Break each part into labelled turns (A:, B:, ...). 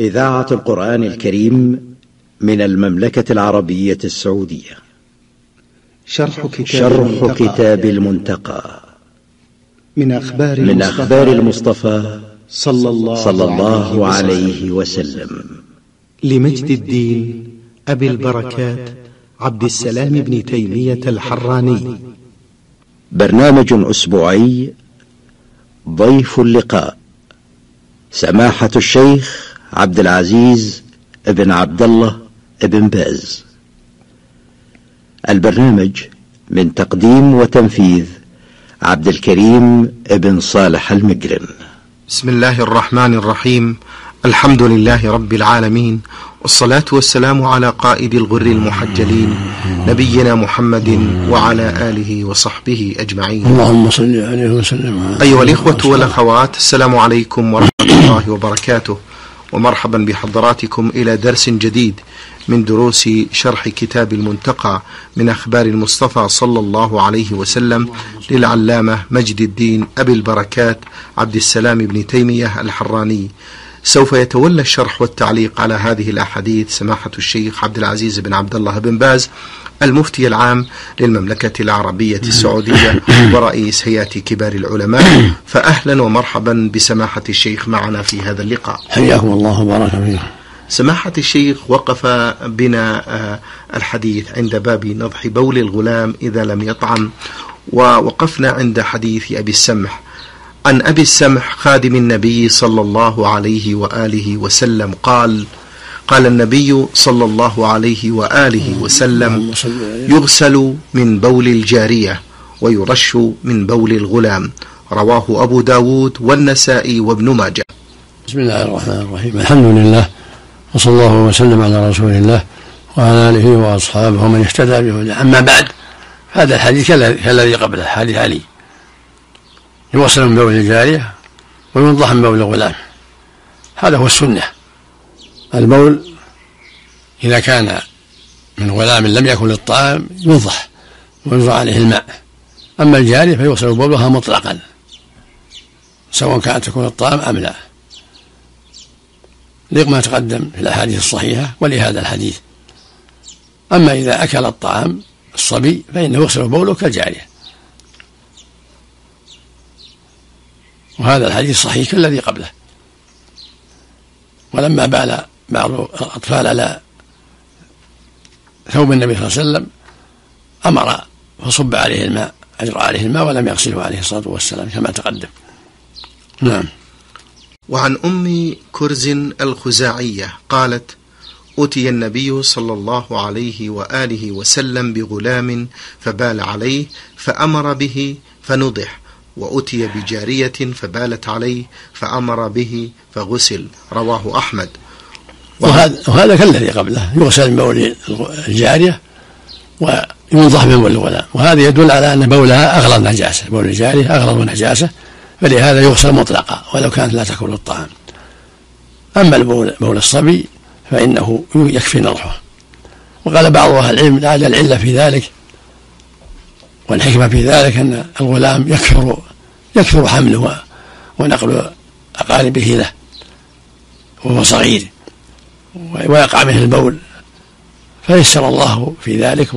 A: إذاعة القرآن الكريم من المملكة العربية السعودية.
B: شرح كتاب,
A: شرح
B: المنتقى.
A: كتاب المنتقى.
B: من أخبار
A: من
B: المصطفى
A: أخبار المصطفى
B: صلى الله,
A: صلى الله
B: عليه
A: عليه وسلم.
B: لمجد الدين أبي البركات عبد السلام بن تيمية الحراني.
A: برنامج أسبوعي ضيف اللقاء سماحة الشيخ عبد العزيز ابن عبد الله ابن باز. البرنامج من تقديم وتنفيذ عبد الكريم ابن صالح المقرن
B: بسم الله الرحمن الرحيم. الحمد لله رب العالمين والصلاة والسلام على قائد الغر المحجلين نبينا محمد وعلى آله وصحبه أجمعين.
C: اللهم صل عليه وسلم.
B: أيها الإخوة والأخوات السلام عليكم ورحمة الله وبركاته. ومرحبا بحضراتكم إلى درس جديد من دروس شرح كتاب المنتقى من أخبار المصطفى صلى الله عليه وسلم للعلامة مجد الدين أبي البركات عبد السلام بن تيمية الحراني. سوف يتولى الشرح والتعليق على هذه الأحاديث سماحة الشيخ عبد العزيز بن عبد الله بن باز المفتي العام للمملكة العربية السعودية ورئيس هيئة كبار العلماء. فأهلا ومرحبا بسماحة الشيخ معنا في هذا اللقاء.
C: حياكم الله وبارك فيكم
B: سماحة الشيخ وقف بنا آه، الحديث عند باب نضح بول الغلام إذا لم يطعم ووقفنا عند حديث أبي السمح. عن أبي السمح خادم النبي صلى الله عليه وآله وسلم قال قال النبي صلى الله عليه وآله وسلم يغسل من بول الجارية ويرش من بول الغلام. رواه أبو داود والنسائي وابن ماجه.
C: بسم الله الرحمن الرحيم. الحمد لله وصلى الله وسلم على رسول الله وعلى آله وأصحابه ومن اهتدى بهداه أما بعد هذا الحديث كالذي قبله حديث علي يوصل من بول الجارية وينضح من بول الغلام. هذا هو السنة. البول إذا كان من غلام لم يكن للطعام ينضح وينزع عليه الماء. أما الجارية فيغسل بولها مطلقا سواء كانت تكون الطعام أم لا. لما تقدم في الأحاديث الصحيحة ولهذا الحديث. أما إذا أكل الطعام الصبي فإنه يغسل بوله كالجاريه وهذا الحديث صحيح كالذي قبله. ولما بال بعض الأطفال على ثوب النبي صلى الله عليه وسلم أمر فصب عليه الماء أجرى عليه الماء ولم يغسله عليه الصلاة والسلام كما تقدم. نعم.
B: وعن أم كرز الخزاعية قالت اتي النبي صلى الله عليه وآله وسلم بغلام فبال عليه فأمر به فنضح. وأتي بجارية فبالت عليه فأمر به فغسل. رواه أحمد.
C: وهذا وهذا كالذي قبله. يغسل من بول الجارية وينضح من بول الغلام. وهذا يدل على أن بولها أغلظ نجاسة. بول الجارية أغلظ نجاسة فلهذا يغسل مطلقا ولو كانت لا تاكل الطعام أما البول بول الصبي فإنه يكفي نضحه وقال بعض أهل العلم لعل العلة في ذلك والحكمة في ذلك أن الغلام يكثر يكثر حمله ونقل أقاربه له. وهو صغير. ويقع منه البول. فيسر الله في ذلك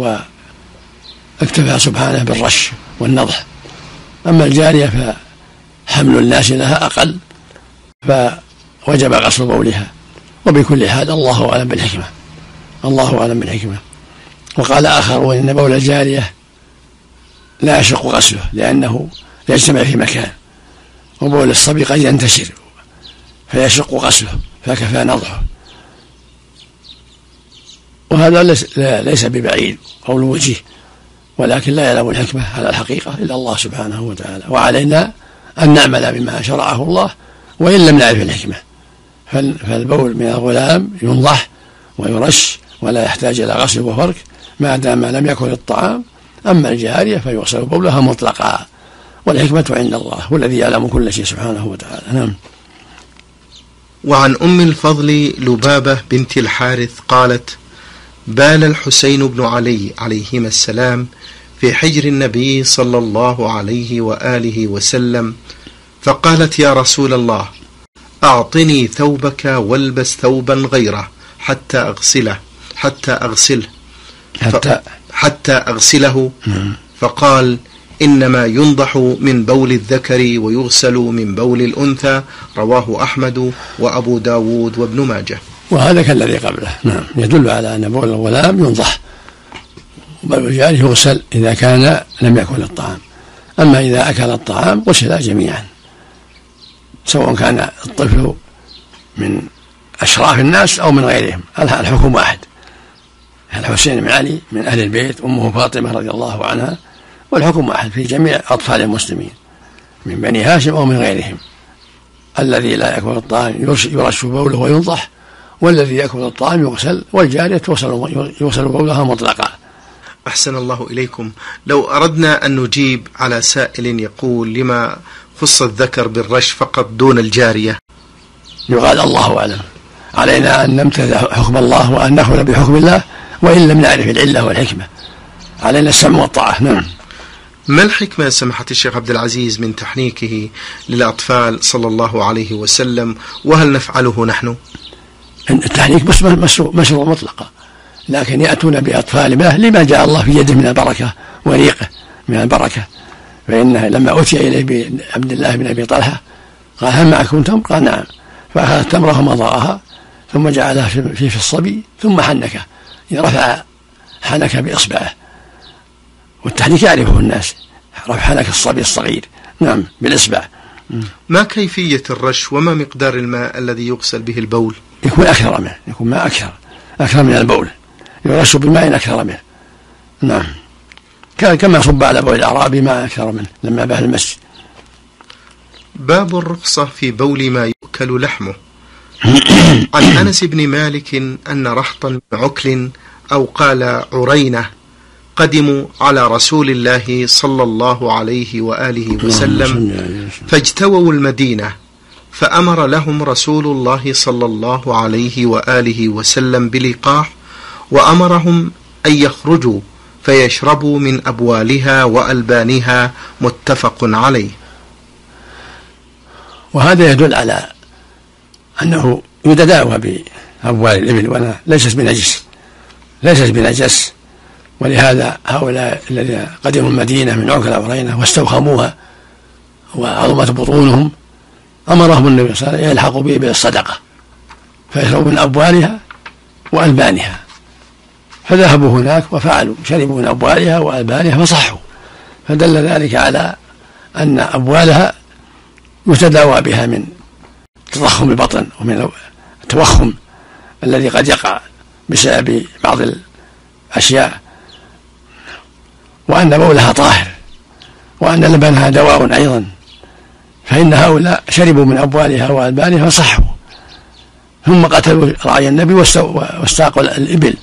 C: واكتفى سبحانه بالرش والنضح. أما الجارية فحمل الناس لها أقل. فوجب غسل بولها. وبكل حال الله أعلم بالحكمة. الله أعلم بالحكمة. وقال آخر وإن بول الجارية لا يشق غسله لأنه يجتمع في مكان. وبول الصبي قد ينتشر فيشق غسله فكفى نضحه وهذا ليس, ليس ببعيد قول وجيه ولكن لا يعلم الحكمة على الحقيقة إلا الله سبحانه وتعالى. وعلينا أن نعمل بما شرعه الله وإن لم نعرف الحكمة. فالبول من الغلام ينضح ويرش ولا يحتاج إلى غسل وفرك ما دام لم يكن الطعام أما الجارية فيغسل بولها مطلقا والحكمة عند الله هو الذي يعلم كل شيء سبحانه وتعالى. نعم.
B: وعن أم الفضل لبابة بنت الحارث قالت بال الحسين بن علي عليهما السلام في حجر النبي صلى الله عليه وآله وسلم فقالت يا رسول الله أعطني ثوبك والبس ثوبا غيره حتى أغسله حتى أغسله.
C: حتى
B: حتى أغسله. فقال إنما ينضح من بول الذكر ويغسل من بول الأنثى. رواه أحمد وأبو داود وابن ماجه.
C: وهذا كالذي قبله. نعم. يدل على أن بول الغلام ينضح. بل الجاري يغسل إذا كان لم يأكل الطعام أما إذا أكل الطعام غسل جميعا. سواء كان الطفل من أشراف الناس أو من غيرهم. الحكم واحد. الحسين بن علي من أهل البيت أمه فاطمة رضي الله عنها والحكم واحد في جميع أطفال المسلمين من بني هاشم أو من غيرهم. الذي لا يأكل الطعام يرش بوله وينضح والذي يأكل الطعام يغسل والجارية يغسل, يغسل بولها مطلقا.
B: أحسن الله إليكم. لو أردنا أن نجيب على سائل يقول لما خص الذكر بالرش فقط دون الجارية؟
C: يقال الله أعلم. علينا أن نمتثل حكم الله وأن نأخذ بحكم الله وإن لم نعرف العلة والحكمة. علينا السمع والطاعة. نعم.
B: ما الحكمة سماحة الشيخ عبد العزيز من تحنيكه للأطفال صلى الله عليه وسلم؟ وهل نفعله نحن؟
C: التحنيك مشروع مطلقة. لكن يأتون بأطفال ما لما جاء الله في يده من البركة وريقه من البركة. فإنه لما أتي إليه بعبد الله بن أبي طلحة قال هل معكم تمر؟ قال نعم. فأخذ التمرة ومضاءها ثم جعلها في, في الصبي ثم حنكه. رفع حنك بإصبعه. والتحنيك يعرفه الناس. رفع حنك الصبي الصغير. نعم بالإصبع.
B: ما كيفية الرش؟ وما مقدار الماء الذي يغسل به البول؟
C: يكون أكثر منه. يكون ماء أكثر. أكثر من البول. يرش بماء أكثر منه. نعم. كما صب على بول الأعرابي ماء أكثر منه لما باه المسجد.
B: باب الرخصة في بول ما يؤكل لحمه. عن أنس بن مالك أن رحطا عكل أو قال عرينة قدموا على رسول الله صلى الله عليه وآله وسلم فاجتووا المدينة فأمر لهم رسول الله صلى الله عليه وآله وسلم بلقاح وأمرهم أن يخرجوا فيشربوا من أبوالها وألبانها متفق عليه.
C: وهذا يدل على أنه يتداوى بأبوال الإبل وأنا ليست بنجس ليست بنجس. ولهذا هؤلاء الذين قدموا المدينة من عكل أو رينة واستوخموها وعظمت بطونهم أمرهم النبي صلى الله عليه وسلم يلحقوا به بالصدقة فيشربوا من أبوالها وألبانها. فذهبوا هناك وفعلوا شربوا من أبوالها وألبانها فصحوا. فدل ذلك على أن أبوالها يتداوى بها من تضخم البطن ومن التوخم الذي قد يقع بسبب بعض الأشياء وأن بولها طاهر وأن لبنها دواء أيضا فإن هؤلاء شربوا من أبوالها وألبانها فصحوا ثم قتلوا رعي النبي واستاقوا الإبل.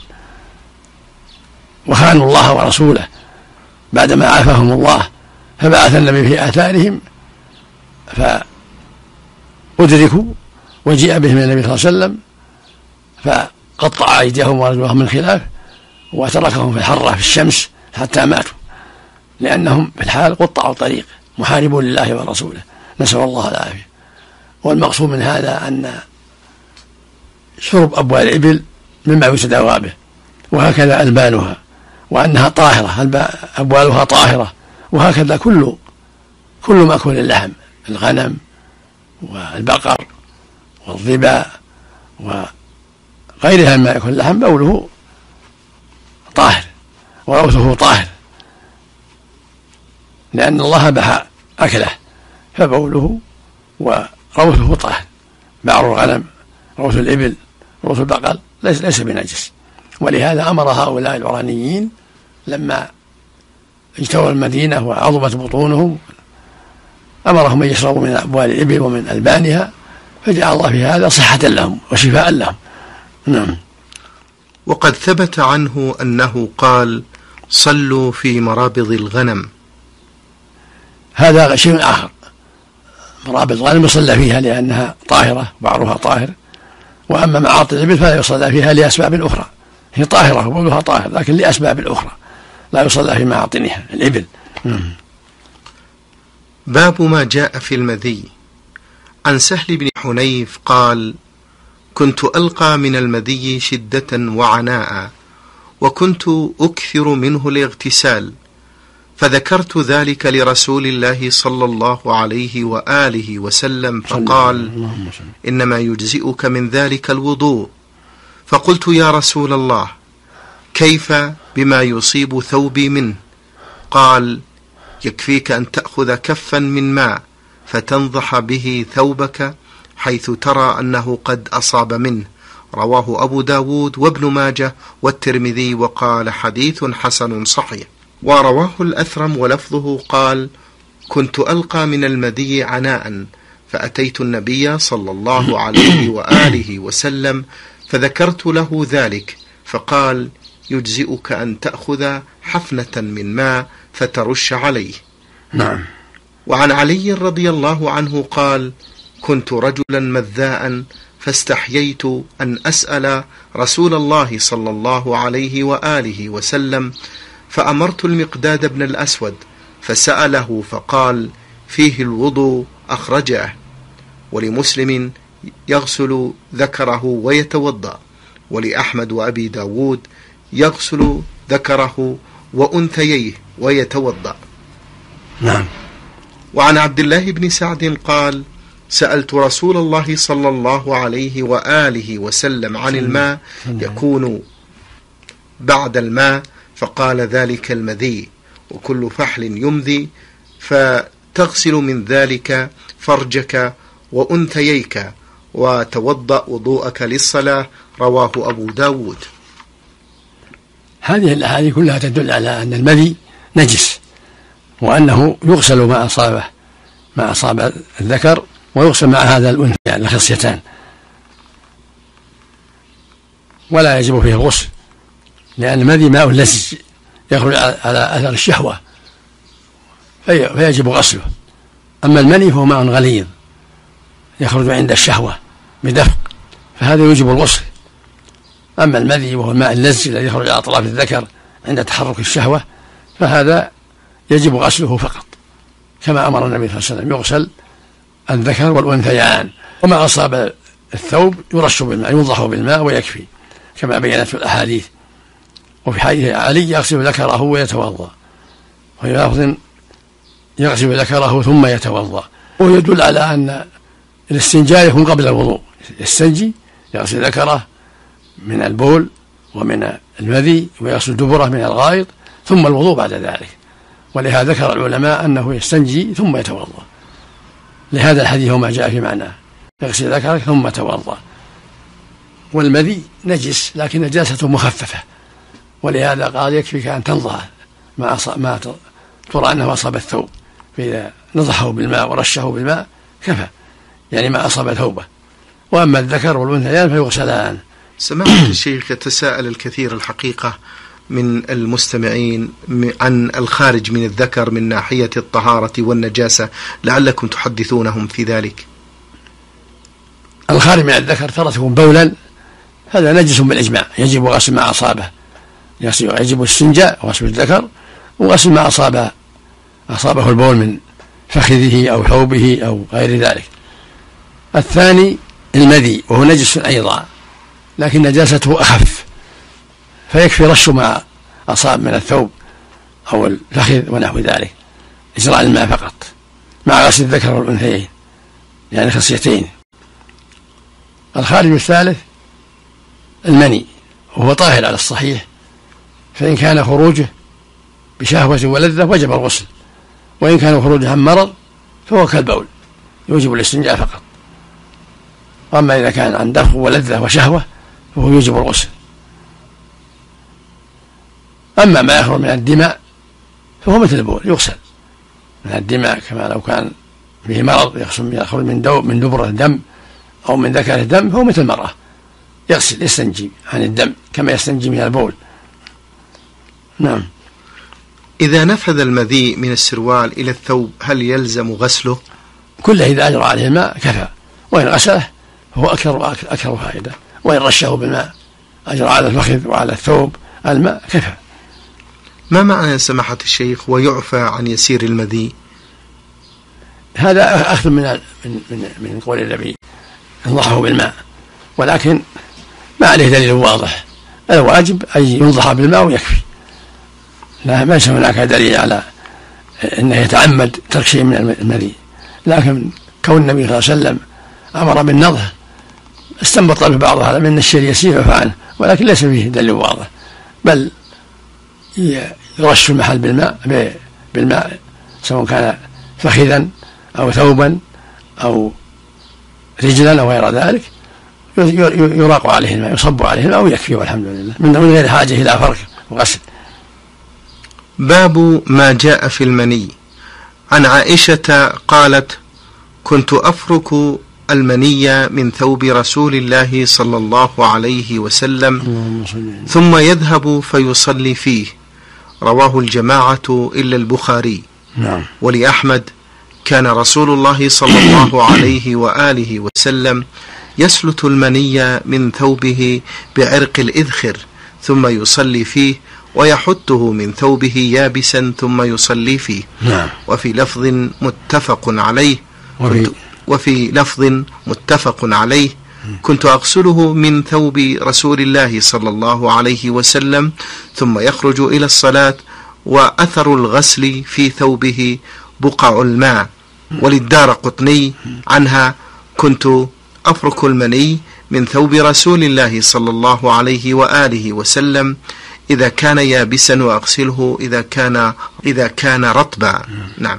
C: وخانوا الله ورسوله بعدما عافاهم الله فبعث النبي في آثارهم فأدركوا وجيء بهم النبي صلى الله عليه وسلم فقطع أيديهم ورجلهم من خلاف وتركهم في الحرة في الشمس حتى ماتوا لأنهم في الحال قطعوا الطريق محاربون لله ورسوله نسأل الله العافية. والمقصود من هذا أن شرب أبوال الإبل مما يتداوى به وهكذا ألبانها وأنها طاهرة أبوالها طاهرة وهكذا كل كل مأكول اللحم الغنم والبقر والظباء وغيرها مما يأكل اللحم بوله طاهر وروثه طاهر. لأن الله أباح أكله فبوله وروثه طاهر. بعر الغنم روث الإبل روث البقر ليس, ليس بنجس. ولهذا أمر هؤلاء العرانيين لما اجتووا المدينة وعظمت بطونهم أمرهم أن يشربوا من أبوال الإبل ومن ألبانها فجعل الله في هذا صحة لهم وشفاء لهم. نعم.
B: وقد ثبت عنه أنه قال صلوا في مرابض الغنم.
C: هذا شيء آخر. مرابض الغنم يصلى فيها لأنها طاهرة بعضها طاهر. وأما معاطي الإبل فلا يصلى فيها لأسباب أخرى. هي طاهرة وبولها طاهر لكن لأسباب أخرى لا يصلى في معاطنها الإبل.
B: باب ما جاء في المذي. عن سهل بن حنيف قال كنت ألقى من المذي شدة وعناء وكنت أكثر منه الاغتسال فذكرت ذلك لرسول الله صلى الله عليه وآله وسلم فقال إنما يجزئك من ذلك الوضوء. فقلت يا رسول الله كيف بما يصيب ثوبي منه؟ قال يكفيك أن تأخذ كفا من ماء فتنضح به ثوبك حيث ترى أنه قد أصاب منه. رواه أبو داود وابن ماجه والترمذي وقال حديث حسن صحيح. ورواه الأثرم ولفظه قال كنت ألقى من المدي عناء فأتيت النبي صلى الله عليه وآله وسلم فذكرت له ذلك فقال يجزئك أن تأخذ حفنة من ماء فترش عليه.
C: نعم.
B: وعن علي رضي الله عنه قال كنت رجلا مذاء فاستحييت أن أسأل رسول الله صلى الله عليه وآله وسلم فأمرت المقداد بن الأسود فسأله فقال فيه الوضوء أخرجه ولمسلم يغسل ذكره ويتوضأ. ولأحمد وأبي داود يغسل ذكره وأنثييه ويتوضأ.
C: نعم.
B: وعن عبد الله بن سعد قال سألت رسول الله صلى الله عليه وآله وسلم عن الماء يكون بعد الماء فقال ذلك المذي وكل فحل يمذي فتغسل من ذلك فرجك وأنثييك وتوضأ وضوءك للصلاة رواه أبو داود.
C: هذه الأحاديث كلها تدل على أن المذي نجس وأنه يغسل ما أصابه ما أصاب الذكر ويغسل مع هذا الأنثى يعني الخصيتان. ولا يجب فيه الغسل لأن المذي ماء لزج يخرج على أثر الشهوة في فيجب غسله. أما المني فهو ماء غليظ يخرج عند الشهوة بدفق فهذا يوجب الغسل. أما المذي وهو الماء اللزج الذي يخرج على أطراف الذكر عند تحرك الشهوة فهذا يجب غسله فقط. كما أمر النبي صلى الله عليه وسلم يغسل الذكر والأنثيان. وما أصاب الثوب يرش بالماء ينضح بالماء ويكفي. كما بينت الأحاديث. وفي حديث علي يغسل ذكره ويتوضأ. وفي لفظ يغسل ذكره ثم يتوضأ. ويدل على أن الاستنجاء يكون قبل الوضوء. يستنجي يغسل ذكره من البول ومن المذي ويغسل دبره من الغائط ثم الوضوء بعد ذلك. ولهذا ذكر العلماء أنه يستنجي ثم يتوضأ. لهذا الحديث وما جاء في معناه. يغسل ذكره ثم توضأ. والمذي نجس لكن نجاسته مخففة. ولهذا قال يكفيك أن تنضح ما ما ترى أنه أصاب الثوب. فإذا نضحه بالماء ورشه بالماء كفى. يعني ما أصاب ثوبه. وأما الذكر والأنثيان فيغسلان.
B: سمعت الشيخ يتساءل الكثير الحقيقة من المستمعين عن الخارج من الذكر من ناحية الطهارة والنجاسة لعلكم تحدثونهم في ذلك.
C: الخارج من الذكر تكون بولا. هذا نجس بالإجماع يجب غسل ما أصابه. يجب الاستنجاء وغسل الذكر وغسل ما أصاب أصابه البول من فخذه أو حوبه أو غير ذلك. الثاني المذي وهو نجس أيضا. لكن نجاسته أخف. فيكفي رش ما أصاب من الثوب أو الفخذ ونحو ذلك. إجراء الماء فقط. مع غسل الذكر والأنثيين. يعني خصيتين. الخارج الثالث المني. وهو طاهر على الصحيح. فإن كان خروجه بشهوة ولذة وجب الغسل. وإن كان خروجه عن مرض فهو كالبول. يوجب الاستنجاء فقط. وأما إذا كان عن دفع ولذة وشهوة فهو يوجب الغسل. أما ما يخرج من الدماء فهو مثل البول يغسل. من الدماء كما لو كان به مرض يخرج من دو من دبرة دم أو من ذكره دم فهو مثل المرأة. يغسل يستنجي عن الدم كما يستنجي من البول. نعم.
B: إذا نفذ المذي من السروال إلى الثوب هل يلزم غسله؟
C: كله إذا أجرى عليه الماء كفى وإن غسله فهو أكثر أكثر فائدة. وإن رشه بالماء أجرى على الفخذ وعلى الثوب الماء كفى.
B: ما معنى سماحة الشيخ ويعفى عن يسير المذي؟
C: هذا أخذ من من من, من قول النبي انضحه بالماء. ولكن ما عليه دليل واضح. الواجب أن ينضح بالماء ويكفي. لا ليس هناك دليل على إنه يتعمد ترك شيء من المني لكن كون النبي صلى الله عليه وسلم أمر بالنضح استنبط به بعض هذا من الشيء يسير فعله ولكن ليس فيه دليل واضح. بل يرش المحل بالماء بالماء سواء كان فخذا أو ثوبا أو رجلا أو غير ذلك يراق عليه الماء يصب عليه الماء ويكفي والحمد لله. من غير حاجة إلى فرق وغسل.
B: باب ما جاء في المني. عن عائشة قالت كنت أفرك المني من ثوب رسول الله صلى الله عليه وسلم ثم يذهب فيصلي فيه. رواه الجماعة إلا البخاري.
C: نعم.
B: ولأحمد كان رسول الله صلى الله عليه وآله وسلم يسلت المني من ثوبه بعرق الإذخر ثم يصلي فيه ويحته من ثوبه يابسا ثم يصلي فيه.
C: نعم.
B: وفي لفظ متفق عليه.
C: وفي
B: وفي لفظ متفق عليه. كنت أغسله من ثوب رسول الله صلى الله عليه وسلم ثم يخرج إلى الصلاة وأثر الغسل في ثوبه بقع الماء. وللدار قطني عنها كنت أفرك المني من ثوب رسول الله صلى الله عليه وآله وسلم إذا كان يابسا وأغسله إذا كان إذا كان رطبا. نعم.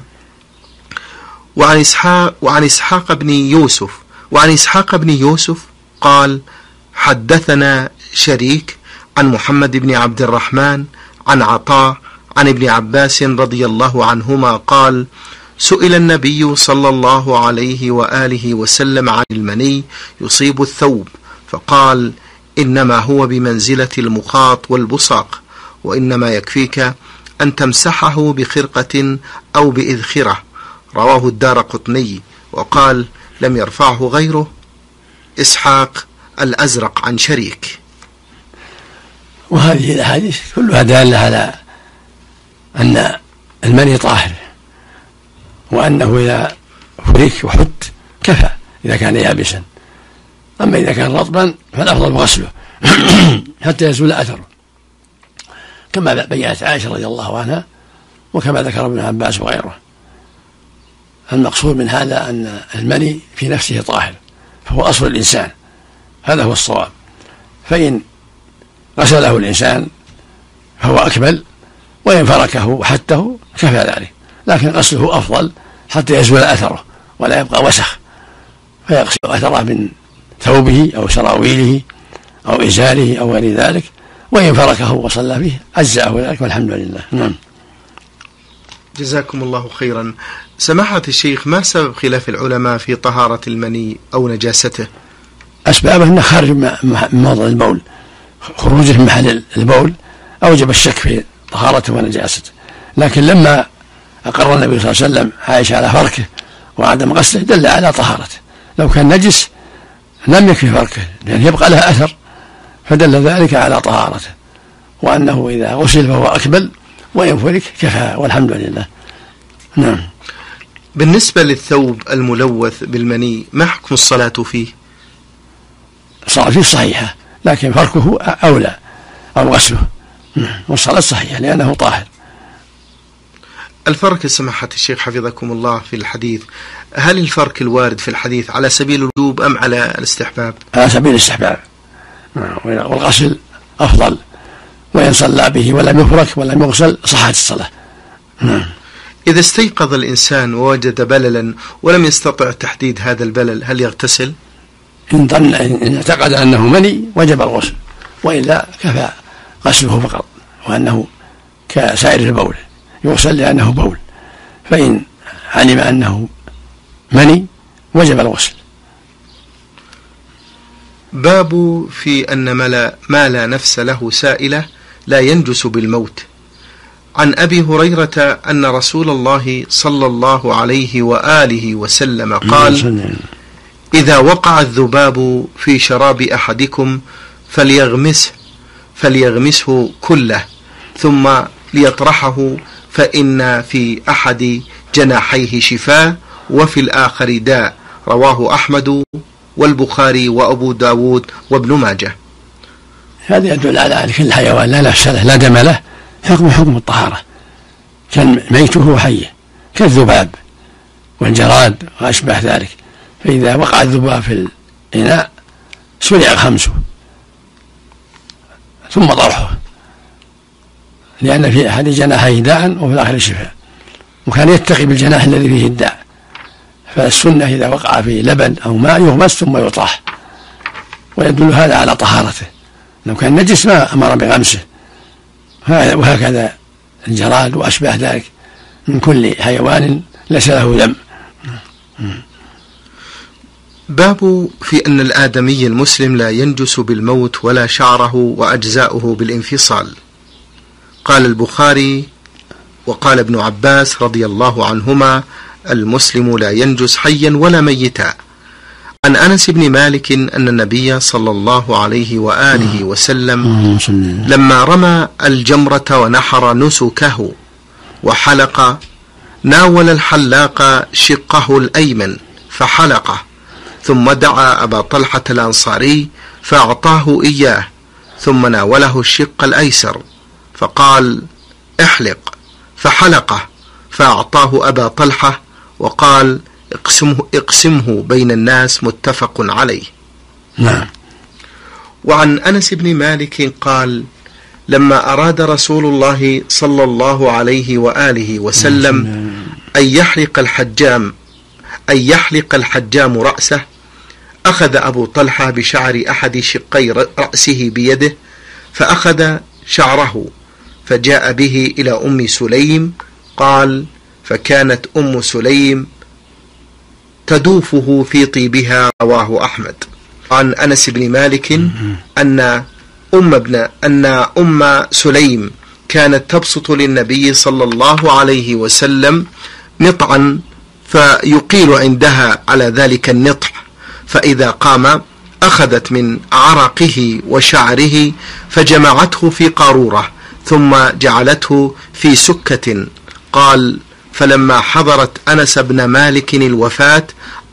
B: وعن إسحاق وعن إسحاق بن يوسف. وعن إسحاق بن يوسف قال حدثنا شريك عن محمد بن عبد الرحمن عن عطاء عن ابن عباس رضي الله عنهما قال سئل النبي صلى الله عليه وآله وسلم عن المني يصيب الثوب فقال إنما هو بمنزلة المخاط والبصاق وإنما يكفيك أن تمسحه بخرقة أو بإذخرة رواه الدار قطني وقال لم يرفعه غيره إسحاق الأزرق عن شريك.
C: وهذه الأحاديث كلها دالة على أن المني طاهر وأنه إذا فرك وحط كفى إذا كان يابسا. أما إذا كان رطبا فالأفضل غسله حتى يزول أثره. كما بينت عائشة رضي الله عنها وكما ذكر ابن عباس وغيره. المقصود من هذا أن المني في نفسه طاهر فهو أصل الإنسان هذا هو الصواب. فإن غسله الإنسان فهو أكمل وإن فركه وحته كفى ذلك. لكن غسله أفضل حتى يزول أثره ولا يبقى وسخ فيغسل أثره من ثوبه أو سراويله أو إزاره أو غير ذلك وإن فركه وصلى فيه أجزأه ذلك والحمد لله. نعم.
B: جزاكم الله خيرا. سماحة الشيخ ما سبب خلاف العلماء في طهارة المني أو نجاسته؟
C: أسبابه أنه خارج من موضع البول خروجه من محل البول أوجب الشك في طهارته ونجاسته. لكن لما أقر النبي صلى الله عليه وسلم عائشة على فركه وعدم غسله دل على طهارته. لو كان نجس لم يكفي فركه لأن يبقى له أثر فدل ذلك على طهارته. وأنه إذا غسل فهو أكمل وإن فرك كفى والحمد لله. نعم.
B: بالنسبة للثوب الملوث بالمني ما حكم الصلاة فيه؟
C: الصلاة فيه صحيحة لكن فركه أولى أو غسله. نعم. والصلاة صحيحة لأنه طاهر.
B: الفرق سماحة الشيخ حفظكم الله في الحديث هل الفرق الوارد في الحديث على سبيل الوجوب أم على الاستحباب؟
C: على سبيل الاستحباب. نعم. والغسل أفضل. وإن صلى به ولم يفرك ولم يغسل صحت الصلاة. نعم.
B: إذا استيقظ الإنسان ووجد بللا ولم يستطع تحديد هذا البلل هل يغتسل؟
C: إن ظن إن اعتقد أنه مني وجب الغسل. وإلا كفى غسله فقط وأنه كسائر البول يغسل لأنه بول. فإن علم أنه مني وجب الغسل.
B: باب في أن ما لا نفس له سائلة لا ينجس بالموت. عن أبي هريرة أن رسول الله صلى الله عليه وآله وسلم قال إذا وقع الذباب في شراب أحدكم فليغمسه فليغمسه كله ثم ليطرحه فإن في أحد جناحيه شفاء وفي الآخر داء. رواه أحمد والبخاري وأبو داود وابن ماجه.
C: هذا يدل على أن كل حيوان لا نفس له لا دم له حكم حكم الطهارة. كان ميته وحيه كالذباب والجراد وأشبه ذلك. فإذا وقع الذباب في الإناء سرع خمسه ثم طرحه. لأن في أحد جناحيه داء وفي الآخر شفاء. وكان يتقي بالجناح الذي فيه الداء. فالسنة إذا وقع في لبن أو ماء يغمس ثم يطرح. ويدل هذا على طهارته. لو كان نجس ما أمر بغمسه. وهكذا الجراد وأشباه ذلك. من كل حيوان ليس له ذنب
B: باب في أن الآدمي المسلم لا ينجس بالموت ولا شعره وأجزاؤه بالانفصال. قال البخاري وقال ابن عباس رضي الله عنهما المسلم لا ينجس حيا ولا ميتا. عن أنس بن مالك أن النبي صلى الله عليه وآله وسلم لما رمى الجمرة ونحر نسكه وحلق ناول الحلاق شقه الأيمن فحلقه ثم دعا أبا طلحة الأنصاري فأعطاه إياه ثم ناوله الشق الأيسر فقال احلق فحلقه فأعطاه أبا طلحة وقال اقسمه, اقسمه بين الناس متفق عليه.
C: نعم.
B: وعن أنس بن مالك قال لما أراد رسول الله صلى الله عليه وآله وسلم أن يحلق الحجام أن يحلق الحجام رأسه أخذ أبو طلحة بشعر أحد شقي رأسه بيده فأخذ شعره فجاء به إلى أم سليم قال فكانت أم سليم تدوفه في طيبها رواه أحمد. عن أنس بن مالك أن أم ابن أن أم سليم كانت تبسط للنبي صلى الله عليه وسلم نطعا فيقيل عندها على ذلك النطع فإذا قام أخذت من عرقه وشعره فجمعته في قارورة ثم جعلته في سكة. قال فلما حضرت أنس بن مالك الوفاة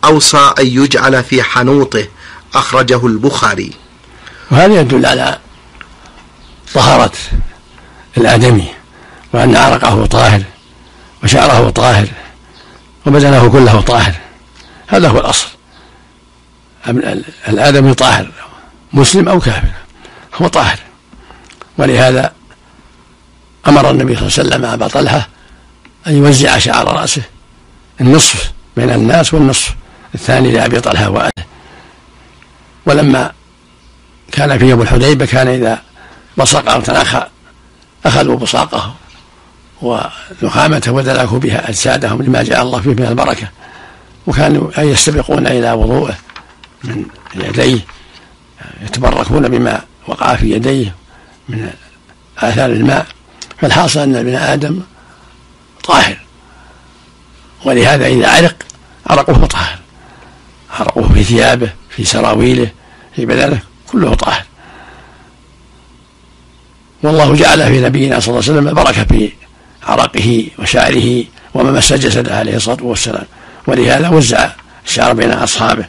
B: أوصى أن يجعل في حنوطه أخرجه البخاري.
C: وهذا يدل على طهارة الآدمي وأن عرقه طاهر وشعره طاهر وبدنه كله طاهر. هذا هو الأصل. الآدمي طاهر مسلم أو كافر هو طاهر. ولهذا أمر النبي صلى الله عليه وسلم أبا طلحة أن يوزع شعر رأسه. النصف بين الناس والنصف. الثاني لأبي طلحة وأهله. ولما كان في يوم الحديبة كان إذا بصق أو تناخى أخذوا بصاقه ونخامته ودلكوا بها أجسادهم لما جاء الله فيه من البركة. وكانوا يستبقون إلى وضوءه من يديه يتبركون بما وقع في يديه من آثار الماء. فالحاصل أن ابن آدم طاهر. ولهذا إذا عرق عرقه طاهر. عرقه في ثيابه في سراويله في بدنه كله طاهر. والله جعل في نبينا صلى الله عليه وسلم البركة في عرقه وشعره وما مس جسده عليه الصلاة والسلام. ولهذا وزع الشعر بين أصحابه.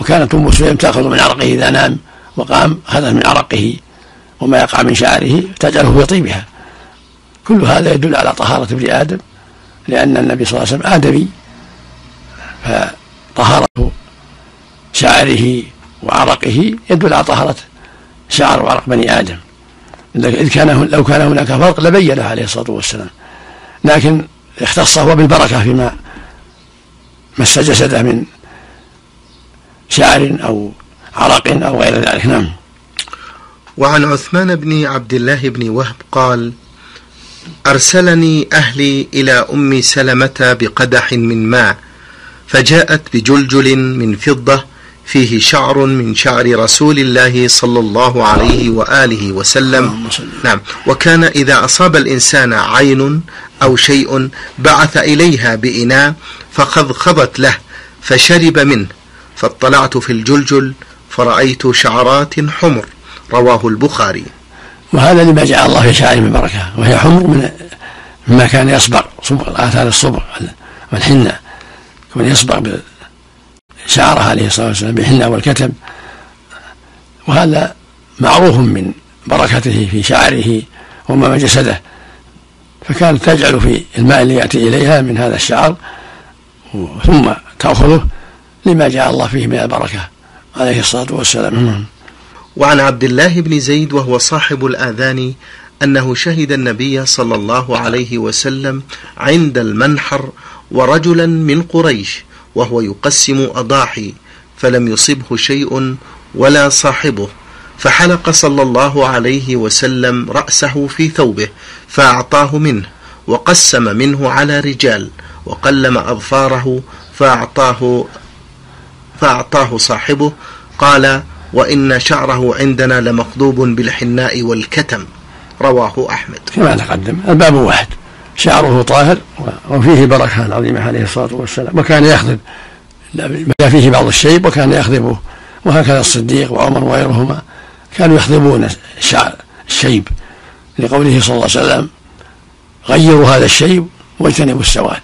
C: وكانت أم سليم تأخذ من عرقه إذا نام وقام أخذت من عرقه وما يقع من شعره تجعله في طيبها كل هذا يدل على طهارة ابن آدم لأن النبي صلى الله عليه وسلم آدمي فطهارة شعره وعرقه يدل على طهارة شعر وعرق بني آدم. إذ كان لو كان هناك فرق لبينه عليه الصلاة والسلام. لكن اختص هو بالبركة فيما مس جسده من شعر أو عرق أو غير ذلك. نعم.
B: وعن عثمان بن عبد الله بن وهب قال أرسلني أهلي إلى أم سلمة بقدح من ماء فجاءت بجلجل من فضة فيه شعر من شعر رسول الله صلى الله عليه وآله وسلم. نعم. وكان إذا أصاب الإنسان عين أو شيء بعث إليها بإناء فخضخضت له فشرب منه فاطلعت في الجلجل فرأيت شعرات حمر رواه البخاري.
C: وهذا لما جعل الله في شعائر من بركة وهي حمر من مما كان يصبغ صبغ آثار الصبغ والحنة كون يصبغ شعره عليه الصلاة والسلام بالحنة والكتم وهذا معروف من بركته في شعره وما جسده. فكانت تجعل في الماء اللي يأتي إليها من هذا الشعر ثم تأخذه لما جاء الله فيه من البركة عليه الصلاة والسلام.
B: وعن عبد الله بن زيد وهو صاحب الآذان أنه شهد النبي صلى الله عليه وسلم عند المنحر ورجلا من قريش وهو يقسم أضاحي فلم يصبه شيء ولا صاحبه فحلق صلى الله عليه وسلم رأسه في ثوبه فأعطاه منه وقسم منه على رجال وقلم أظفاره فأعطاه فأعطاه صاحبه قال وإن شعره عندنا لمقضوب بالحناء والكتم. رواه أحمد.
C: كما تقدم الباب واحد. شعره طاهر وفيه بركة عظيمة عليه الصلاة والسلام. وكان يخضب. بدا فيه بعض الشيب وكان يخضبه. وهكذا الصديق وعمر وغيرهما كانوا يخضبون الشعر الشيب. لقوله صلى الله عليه وسلم غيروا هذا الشيب واجتنبوا السواد.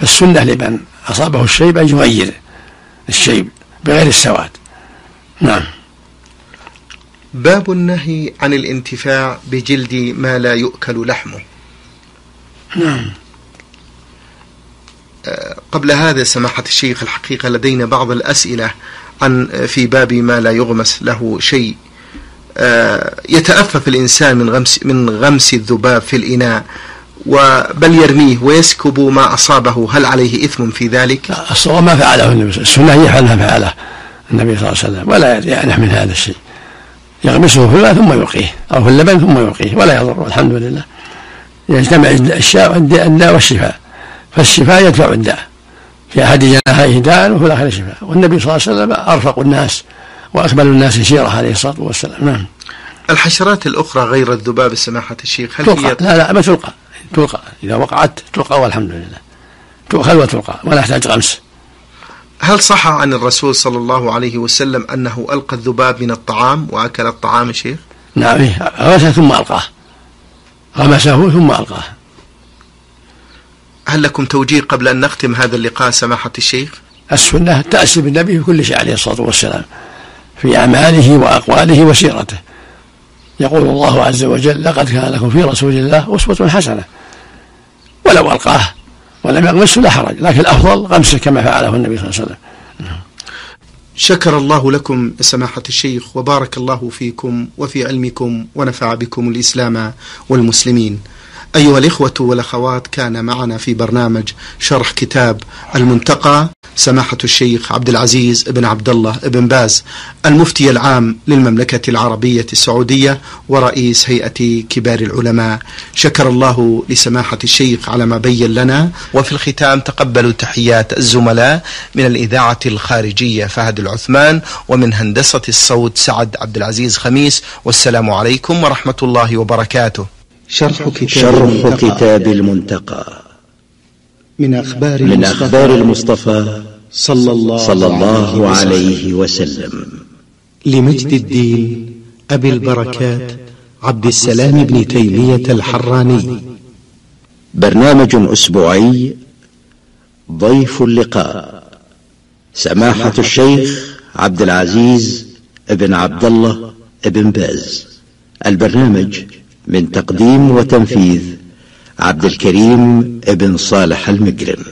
C: فالسنة لمن أصابه الشيب أن يغير الشيب بغير السواد. نعم.
B: باب النهي عن الانتفاع بجلد ما لا يؤكل لحمه.
C: نعم.
B: آه، قبل هذا سماحة الشيخ الحقيقة لدينا بعض الأسئلة عن آه، في باب ما لا يغمس له شيء. آه، يتأفف الإنسان من غمس من غمس الذباب في الإناء وبل يرميه ويسكب ما أصابه. هل عليه إثم في ذلك؟
C: الصواب ما فعله النبي السنة هي فعلها. فعله النبي صلى الله عليه وسلم ولا يعنح من هذا الشيء. يغمسه في الماء ثم يلقيه أو في اللبن ثم يلقيه ولا يضر الحمد لله. يجتمع الداء والشفاء فالشفاء يدفع الداء. في أحد جناحيه داء وفي الآخر شفاء. والنبي صلى الله عليه وسلم أرفق الناس وأكمل الناس سيرة عليه الصلاة والسلام. نعم.
B: الحشرات الأخرى غير الذباب سماحة الشيخ هل
C: تلقى. لا لا ما تلقى. تلقى. إذا وقعت تلقى والحمد لله. تؤخذ وتلقى ولا يحتاج غمس.
B: هل صح عن الرسول صلى الله عليه وسلم أنه ألقى الذباب من الطعام وأكل الطعام شيخ؟
C: نعم إيه. غمسه ثم ألقاه. غمسه ثم ألقاه.
B: هل لكم توجيه قبل أن نختم هذا اللقاء سماحة الشيخ؟
C: السنة التأسي بالنبي في كل شيء عليه الصلاة والسلام في أعماله وأقواله وسيرته. يقول الله عز وجل لقد كان لكم في رسول الله أسوة حسنة ولو ألقاه ولم يغمسه لا حرج لكن الأفضل غمسة كما فعله النبي صلى الله عليه وسلم.
B: شكر الله لكم سماحة الشيخ وبارك الله فيكم وفي علمكم ونفع بكم الإسلام والمسلمين. أيها الإخوة والأخوات كان معنا في برنامج شرح كتاب المنتقى سماحة الشيخ عبد العزيز بن عبد الله بن باز المفتي العام للمملكة العربية السعودية ورئيس هيئة كبار العلماء. شكر الله لسماحة الشيخ على ما بين لنا. وفي الختام تقبلوا تحيات الزملاء من الإذاعة الخارجية فهد العثمان ومن هندسة الصوت سعد عبد العزيز خميس. والسلام عليكم ورحمة الله وبركاته.
A: شرح كتاب, شرح كتاب المنتقى.
B: من أخبار
A: من أخبار المصطفى
B: صلى الله,
A: صلى الله عليه وسلم.
B: لمجد الدين أبي البركات عبد السلام بن تيمية الحراني.
A: برنامج أسبوعي ضيف اللقاء سماحة الشيخ عبد العزيز ابن عبد الله ابن باز. البرنامج من تقديم وتنفيذ عبد الكريم ابن صالح المجرم